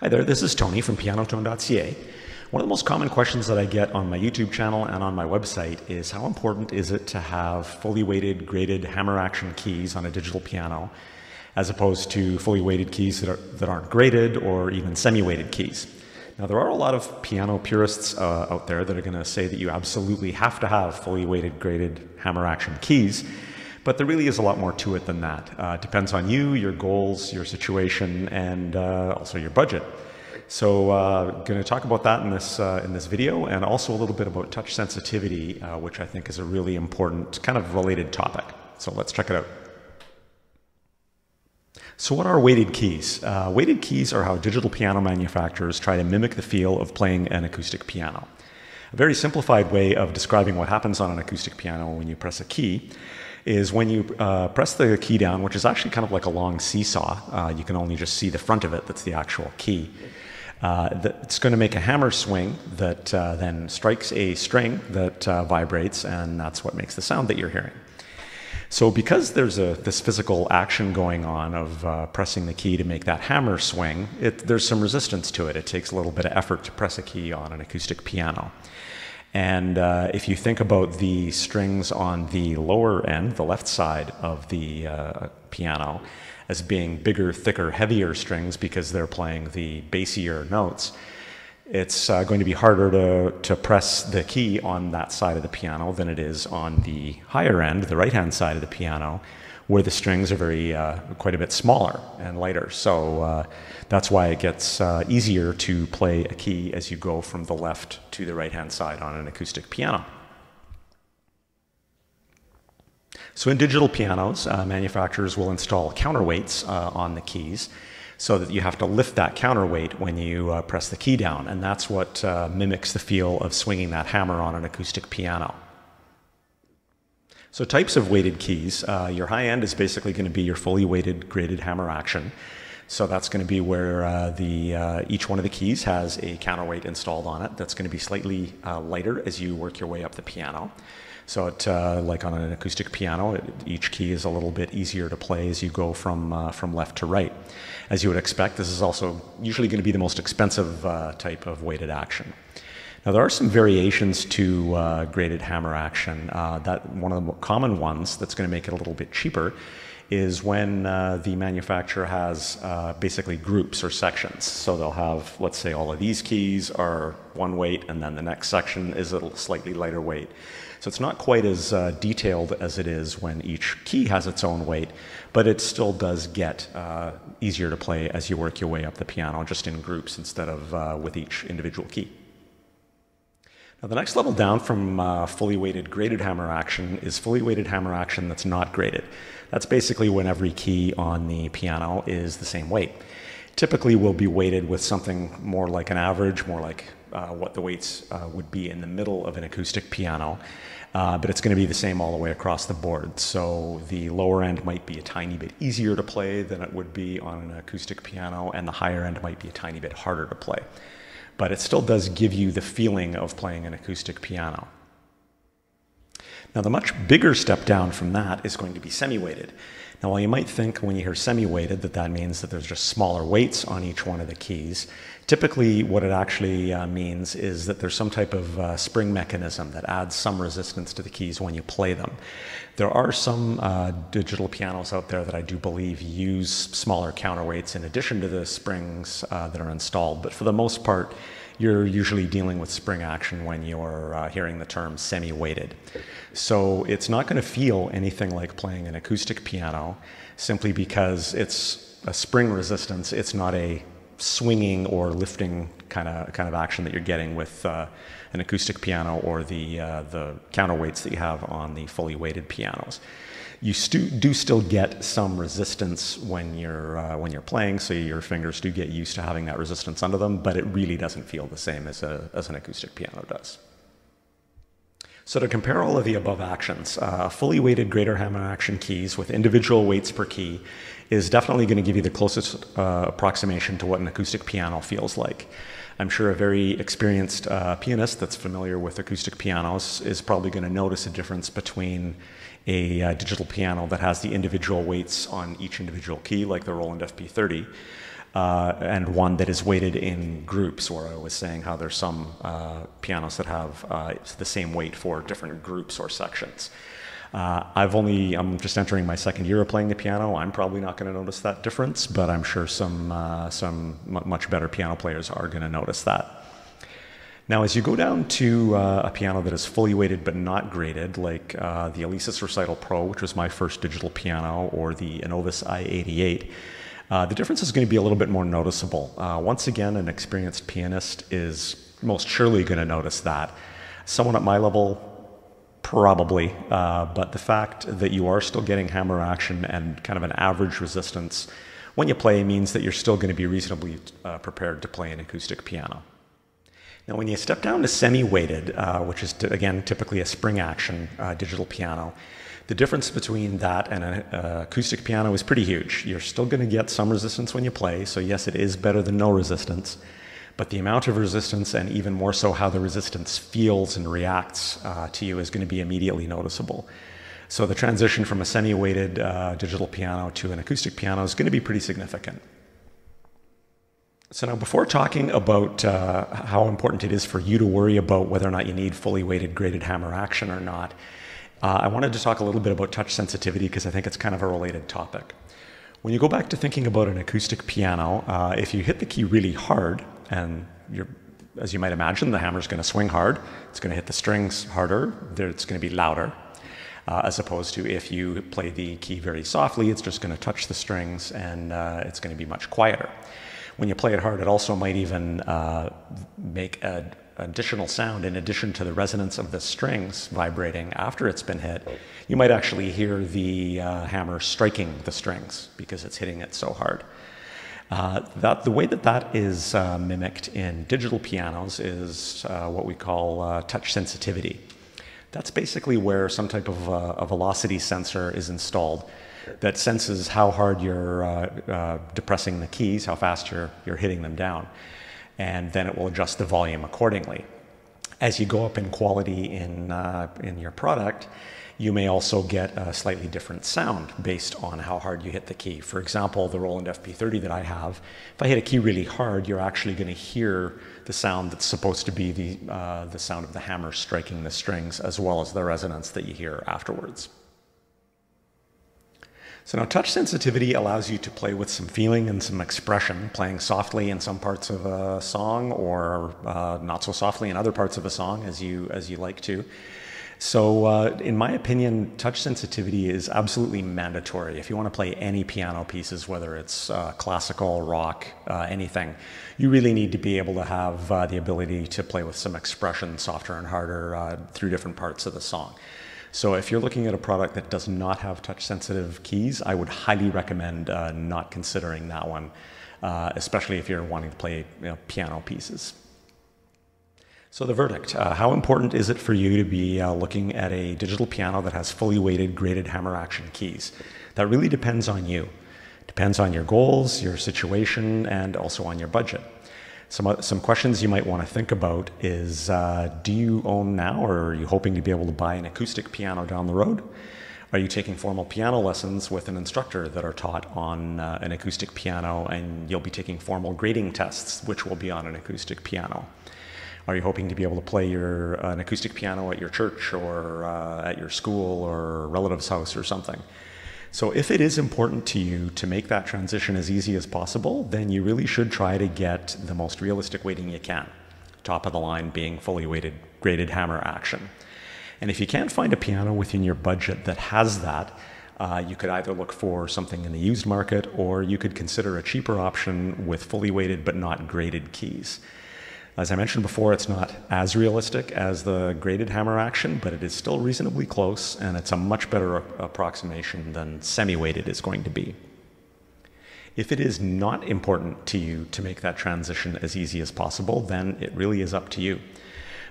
Hi there, this is Tony from pianotone.ca. One of the most common questions that I get on my YouTube channel and on my website is how important is it to have fully weighted, graded hammer action keys on a digital piano as opposed to fully weighted keys that, are, that aren't graded or even semi weighted keys? Now, there are a lot of piano purists uh, out there that are going to say that you absolutely have to have fully weighted, graded hammer action keys. But there really is a lot more to it than that. Uh, depends on you, your goals, your situation, and uh, also your budget. So, uh, going to talk about that in this uh, in this video, and also a little bit about touch sensitivity, uh, which I think is a really important kind of related topic. So let's check it out. So, what are weighted keys? Uh, weighted keys are how digital piano manufacturers try to mimic the feel of playing an acoustic piano. A very simplified way of describing what happens on an acoustic piano when you press a key is when you uh, press the key down, which is actually kind of like a long seesaw, uh, you can only just see the front of it, that's the actual key. Uh, it's going to make a hammer swing that uh, then strikes a string that uh, vibrates, and that's what makes the sound that you're hearing. So, because there's a, this physical action going on of uh, pressing the key to make that hammer swing, it, there's some resistance to it. It takes a little bit of effort to press a key on an acoustic piano. And uh, if you think about the strings on the lower end, the left side of the uh, piano, as being bigger, thicker, heavier strings because they're playing the bassier notes, it's uh, going to be harder to, to press the key on that side of the piano than it is on the higher end, the right hand side of the piano, where the strings are very uh, quite a bit smaller and lighter. So uh, that's why it gets uh, easier to play a key as you go from the left to the right hand side on an acoustic piano. So in digital pianos, uh, manufacturers will install counterweights uh, on the keys so that you have to lift that counterweight when you uh, press the key down, and that's what mimics the feel of swinging that hammer on an acoustic piano. So types of weighted keys, uh, your high end is basically going to be your fully weighted graded hammer action. So that's going to be where uh, the, uh, each one of the keys has a counterweight installed on it. That's going to be slightly uh, lighter as you work your way up the piano. So it, uh, like on an acoustic piano, it, each key is a little bit easier to play as you go from, uh, from left to right. As you would expect, this is also usually going to be the most expensive type of weighted action. Now there are some variations to uh, graded hammer action. Uh, that one of the common ones that's going to make it a little bit cheaper is when uh, the manufacturer has uh, basically groups or sections. So they'll have, let's say, all of these keys are one weight, and then the next section is a slightly lighter weight. So it's not quite as uh, detailed as it is when each key has its own weight, but it still does get uh, easier to play as you work your way up the piano, just in groups instead of with each individual key. Now, the next level down from uh, fully weighted graded hammer action is fully weighted hammer action that's not graded. That's basically when every key on the piano is the same weight. Typically, will be weighted with something more like an average, more like uh, what the weights uh, would be in the middle of an acoustic piano, uh, but it's going to be the same all the way across the board. So the lower end might be a tiny bit easier to play than it would be on an acoustic piano, and the higher end might be a tiny bit harder to play but it still does give you the feeling of playing an acoustic piano. Now, the much bigger step down from that is going to be semi weighted. Now, while you might think when you hear semi weighted that that means that there's just smaller weights on each one of the keys, typically what it actually uh, means is that there's some type of uh, spring mechanism that adds some resistance to the keys when you play them. There are some uh, digital pianos out there that I do believe use smaller counterweights in addition to the springs uh, that are installed, but for the most part, you're usually dealing with spring action when you're uh, hearing the term semi weighted. So it's not going to feel anything like playing an acoustic piano simply because it's a spring resistance, it's not a swinging or lifting kind of kind of action that you're getting with uh, an acoustic piano or the uh, the counterweights that you have on the fully weighted pianos. You stu- do still get some resistance when you're uh, when you're playing, so your fingers do get used to having that resistance under them, but it really doesn't feel the same as a as an acoustic piano does. So to compare all of the above actions, uh, fully weighted graded hammer action keys with individual weights per key is definitely going to give you the closest uh, approximation to what an acoustic piano feels like. I'm sure a very experienced uh, pianist that's familiar with acoustic pianos is probably going to notice a difference between a uh, digital piano that has the individual weights on each individual key, like the Roland FP30, uh, and one that is weighted in groups, where I was saying how there's some uh, pianos that have uh, the same weight for different groups or sections. Uh, I've only, I'm just entering my second year of playing the piano. I'm probably not going to notice that difference, but I'm sure some, uh, some much better piano players are going to notice that. Now, as you go down to uh, a piano that is fully weighted but not graded, like uh, the Alesis Recital Pro, which was my first digital piano, or the Inovus i88, uh, the difference is going to be a little bit more noticeable. Uh, once again, an experienced pianist is most surely going to notice that. Someone at my level, probably, uh, but the fact that you are still getting hammer action and kind of an average resistance when you play means that you're still going to be reasonably uh, prepared to play an acoustic piano. Now, when you step down to semi-weighted, uh, which is again typically a spring action uh, digital piano, the difference between that and an acoustic piano is pretty huge. You're still going to get some resistance when you play, so yes, it is better than no resistance, but the amount of resistance and even more so how the resistance feels and reacts uh, to you is going to be immediately noticeable. So the transition from a semi-weighted uh, digital piano to an acoustic piano is going to be pretty significant. So now, before talking about uh, how important it is for you to worry about whether or not you need fully weighted graded hammer action or not, uh, I wanted to talk a little bit about touch sensitivity because I think it's kind of a related topic. When you go back to thinking about an acoustic piano, uh, if you hit the key really hard, and as you might imagine, the hammer is going to swing hard, it's going to hit the strings harder, it's going to be louder, uh, as opposed to if you play the key very softly, it's just going to touch the strings and uh, it's going to be much quieter. When you play it hard, it also might even uh, make an additional sound in addition to the resonance of the strings vibrating after it's been hit. You might actually hear the uh, hammer striking the strings because it's hitting it so hard. Uh, that, the way that that is uh, mimicked in digital pianos is uh, what we call uh, touch sensitivity. That's basically where some type of uh, a velocity sensor is installed that senses how hard you're uh, uh, depressing the keys, how fast you're, you're hitting them down, and then it will adjust the volume accordingly. As you go up in quality in, uh, in your product, you may also get a slightly different sound based on how hard you hit the key. For example, the Roland FP30 that I have, if I hit a key really hard, you're actually going to hear the sound that's supposed to be the, uh, the sound of the hammer striking the strings, as well as the resonance that you hear afterwards. So now touch sensitivity allows you to play with some feeling and some expression, playing softly in some parts of a song or uh, not so softly in other parts of a song as you, as you like to. So, uh, in my opinion, touch sensitivity is absolutely mandatory. If you want to play any piano pieces, whether it's uh, classical, rock, uh, anything, you really need to be able to have uh, the ability to play with some expression, softer and harder, uh, through different parts of the song. So if you're looking at a product that does not have touch sensitive keys, I would highly recommend uh, not considering that one, uh, especially if you're wanting to play you know, piano pieces. So the verdict, uh, how important is it for you to be uh, looking at a digital piano that has fully weighted graded hammer action keys? That really depends on you. Depends on your goals, your situation, and also on your budget. Some, some questions you might want to think about is uh, do you own now or are you hoping to be able to buy an acoustic piano down the road? Are you taking formal piano lessons with an instructor that are taught on uh, an acoustic piano and you'll be taking formal grading tests, which will be on an acoustic piano? Are you hoping to be able to play your, an acoustic piano at your church or uh, at your school or relative's house or something? So if it is important to you to make that transition as easy as possible, then you really should try to get the most realistic weighting you can. Top of the line being fully weighted graded hammer action. And if you can't find a piano within your budget that has that, uh, you could either look for something in the used market or you could consider a cheaper option with fully weighted but not graded keys. As I mentioned before, it's not as realistic as the graded hammer action, but it is still reasonably close, and it's a much better approximation than semi-weighted is going to be. If it is not important to you to make that transition as easy as possible, then it really is up to you.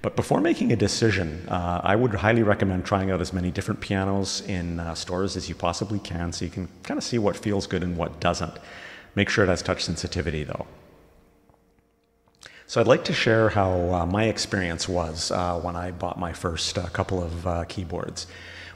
But before making a decision, uh, I would highly recommend trying out as many different pianos in uh, stores as you possibly can so you can kind of see what feels good and what doesn't. Make sure it has touch sensitivity though. So I'd like to share how uh, my experience was uh, when I bought my first uh, couple of uh, keyboards.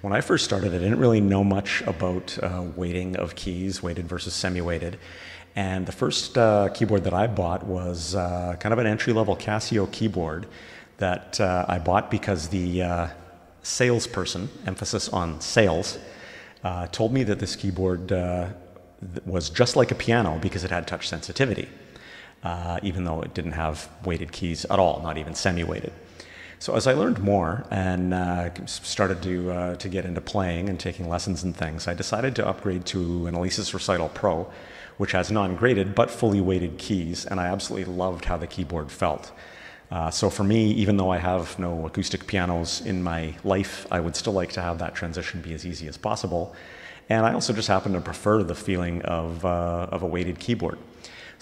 When I first started, I didn't really know much about uh, weighting of keys, weighted versus semi-weighted. And the first uh, keyboard that I bought was kind of an entry level Casio keyboard that I bought because the salesperson, emphasis on sales, told me that this keyboard was just like a piano because it had touch sensitivity, even though it didn't have weighted keys at all, not even semi weighted. So as I learned more and uh, started to uh, to get into playing and taking lessons and things, I decided to upgrade to an Alesis Recital Pro, which has non-graded but fully weighted keys, and I absolutely loved how the keyboard felt. Uh, so for me, even though I have no acoustic pianos in my life, I would still like to have that transition be as easy as possible. And I also just happen to prefer the feeling of, uh, of a weighted keyboard.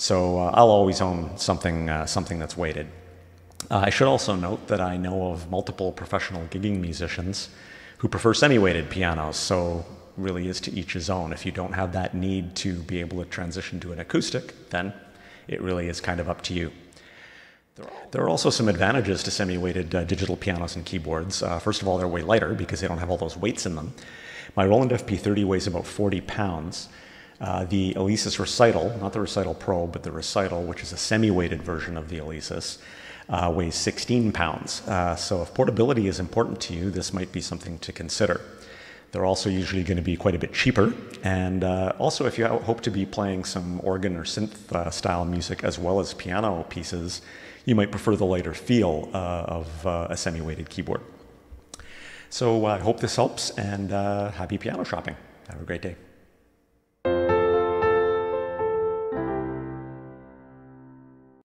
So uh, I'll always own something, uh, something that's weighted. Uh, I should also note that I know of multiple professional gigging musicians who prefer semi-weighted pianos, so really is to each his own. If you don't have that need to be able to transition to an acoustic, then it really is kind of up to you. There are also some advantages to semi-weighted uh, digital pianos and keyboards. Uh, first of all, they're way lighter because they don't have all those weights in them. My Roland FP30 weighs about 40 pounds. Uh, the Alesis Recital, not the Recital Pro, but the Recital, which is a semi-weighted version of the Alesis, uh, weighs 16 pounds. Uh, so if portability is important to you, this might be something to consider. They're also usually going to be quite a bit cheaper. And uh, also, if you hope to be playing some organ or synth uh, style music as well as piano pieces, you might prefer the lighter feel of a semi weighted keyboard. So I hope this helps and happy piano shopping. Have a great day.